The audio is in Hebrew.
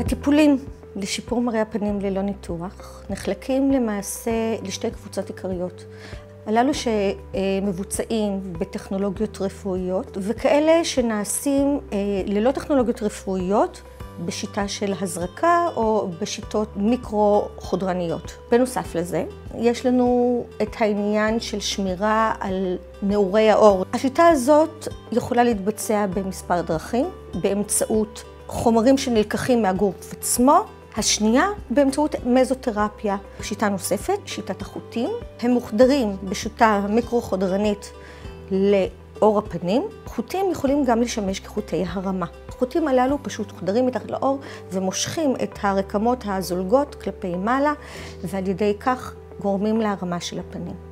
הטיפולים לשיפור מראה הפנים ללא ניתוח נחלקים למעשה לשתי קבוצות עיקריות. הללו שמבוצעים בטכנולוגיות רפואיות וכאלה שנעשים ללא טכנולוגיות רפואיות בשיטה של הזרקה או בשיטות מיקרו-חודרניות. בנוסף לזה, יש לנו את העניין של שמירה על נעורי העור. השיטה הזאת יכולה להתבצע במספר דרכים, באמצעות חומרים שנלקחים מהגוף עצמו. השנייה, באמצעות מזותרפיה. שיטה נוספת, שיטת החוטים. הם מוחדרים בשיטה מיקרו-חודרנית לעור הפנים. חוטים יכולים גם לשמש כחוטי הרמה. החוטים הללו פשוט חודרים מתחת לעור ומושכים את הרקמות הזולגות כלפי מעלה, ועל ידי כך גורמים להרמה של הפנים.